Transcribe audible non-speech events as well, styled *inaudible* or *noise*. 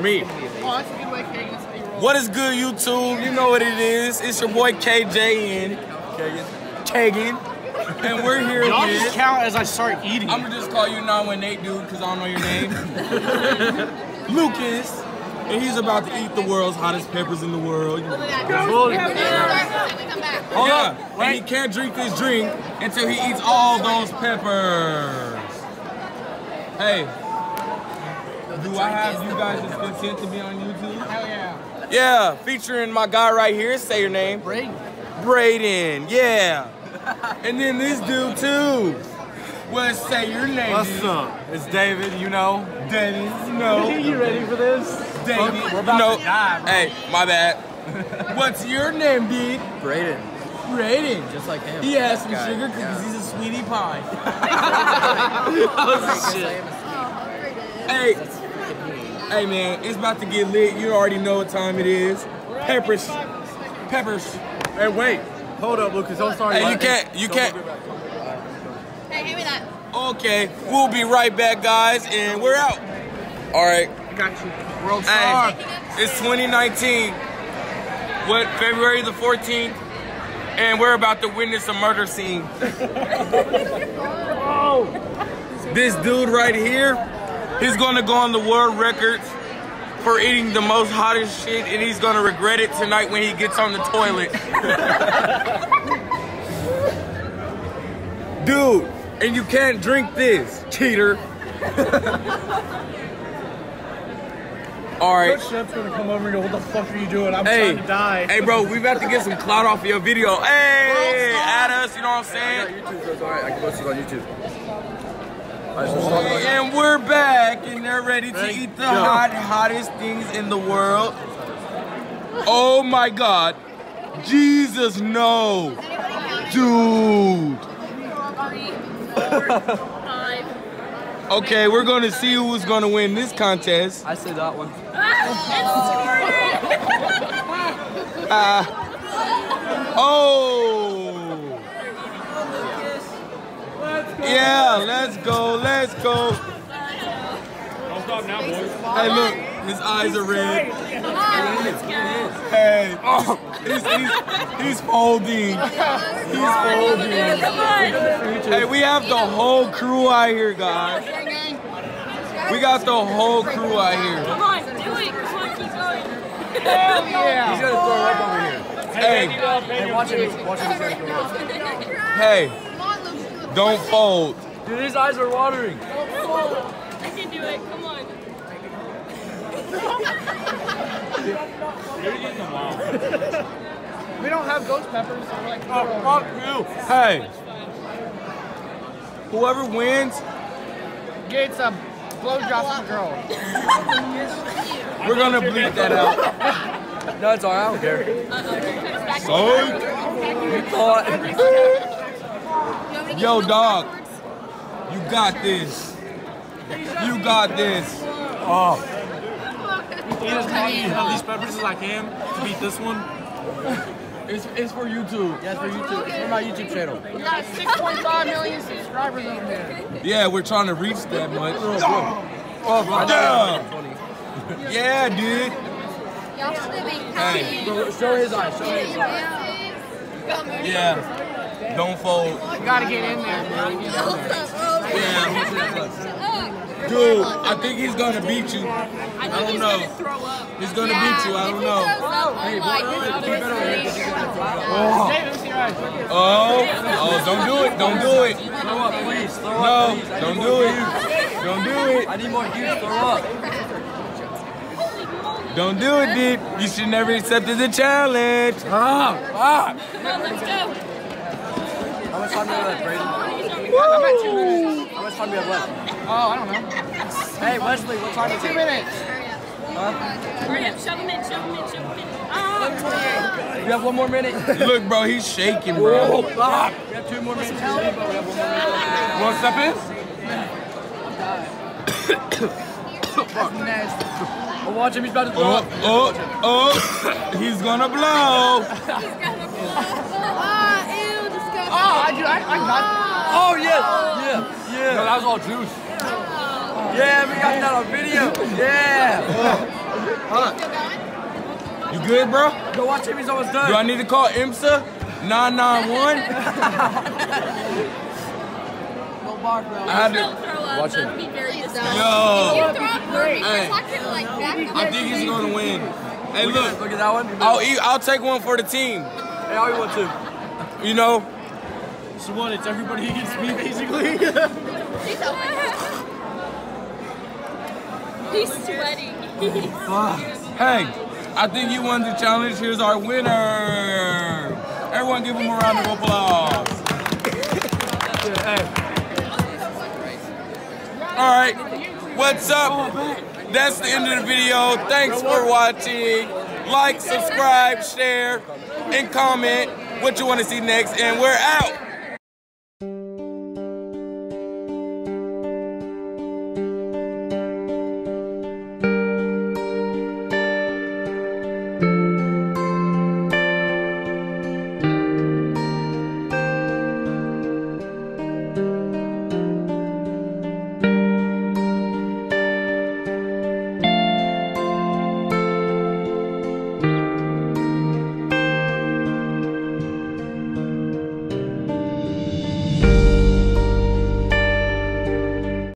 Me. What is good, YouTube? You know what it is. It's your boy KJN. and Kagan. And we're here Y'all with... just count as I start eating. I'm gonna just call you 918 dude because I don't know your name. *laughs* Lucas. And he's about to eat the world's hottest peppers in the world. Hold yeah. And he can't drink this drink until he eats all those peppers. Hey. Do I have you guys as content to be on YouTube? Hell yeah. Yeah, featuring my guy right here. Say your name. Braden. Braden. Yeah. and then this dude too. Well, say your name. What's dude. up? It's David, you know. Dennis. *laughs* No. you ready for this? David. We're about no. to die, bro. Hey, my bad. *laughs* What's your name, dude? Braden, Braden. just like him. He has some Guy, sugar because yeah. he's a sweetie pie. *laughs* oh, Shit. hey, hey man, it's about to get lit. You already know what time it is. Peppers, peppers. Hey, wait. Hold up, Lucas. I'm sorry. Hey, you can't, you can't. Hey, give me that. Okay, we'll be right back, guys, and we're out. All right. Got you. World Hey, it's 2019. What, February the 14th? And we're about to witness a murder scene. oh. *laughs* this dude right here, he's gonna go on the world records for eating the most hottest shit, and he's gonna regret it tonight when he gets on the toilet. *laughs* Dude, and you can't drink this, cheater. *laughs* All right. Coach Chef's gonna come over and go, what the fuck are you doing? I'm Hey, trying to die. hey, bro, we about to get some clout off of your video. Hey, add us, you know what I'm saying? YouTube, so it's alright. I can post this on YouTube. Alright, so stop. And we're back, and they're ready to eat the hot, hottest things in the world. Oh my God, Jesus, no, dude. *laughs* Okay, we're gonna see who's gonna win this contest. I say that one. *laughs* Uh, oh. Yeah, let's go, let's go. Don't stop now, boys. Hey, look, his eyes are red. Come on. Hey, he's, he's, he's folding. He's folding. Hey, we have the whole crew out here, guys. We got the whole crew out here. Come on, do it. Come on, keep going. He's gonna throw up over here. Hey, Hey, watch him. Watch him. He's gonna hey, don't fold. Dude, his eyes are watering. I can do it. Come on. We don't have ghost peppers, so we're like, Oh, fuck you. Hey, whoever wins, Gates a blowjob from a girl. we're gonna bleep that out. No, it's alright. I don't care. Son. You thought. *laughs* Yo, dog, you got this. You got this. Oh. Eat as many of these peppers as I can to beat this one. It's, it's for YouTube. Yeah, it's for YouTube. It's for my YouTube channel. We got 6.5 million subscribers over there. Yeah, we're trying to reach that much. Oh, bro. Yeah. Yeah, dude. Y'all should be Hey. Bro, Show his eyes. Show his eyes. Yeah. Don't fold. You gotta get in there, man. Yeah. Dude, I think he's gonna beat you. I don't think he's know. gonna throw up. He's gonna beat you. I don't know. David, oh. see your eyes. Oh, oh, don't do it. Don't do it. Throw up, please. Throw up, No, please. Don't do it. Don't do it. I need more views. Throw up. Don't do it, dude. You should never accepted the challenge. Ah, ah. Come on, let's go. How much time do we have left, Brayden? I'm at two minutes. How much time do we have left? Oh, I don't know. Hey, Wesley, what time is it? Two it? minutes. Hurry up. Shove him in. Shove him in. Shove him in. Ah. We have one more minute. Look, bro, he's shaking, bro. Ah, we have two more minutes. to leave, but we have one more minute. You want to step in? *coughs* Oh, watch him. He's about to throw up. Oh, oh, oh. He's gonna blow. Ah, ew, disgusting. Oh, I do. I, I got. Oh, yeah. Yeah. Yeah. that was all juice. Yeah, we got that on video. Yeah. You good, bro? Go watch him. He's almost done. Do I need to call IMSA 991? *laughs* I had to. throw up. Watch That'd him. Be very Please. Yo, You throw up for. Hey. You're talking like back I think he's going to win. Hey, look, Look at that one. I'll eat, I'll take one for the team. Hey, all you want to. You know, So what? It's everybody against me, basically. *laughs* *laughs* He's sweating. hey, I think you won the challenge. Here's our winner. Everyone, give him a round of applause. *laughs* All right, what's up? That's the end of the video. Thanks for watching. Like, subscribe, share, and comment what you want to see next. And we're out.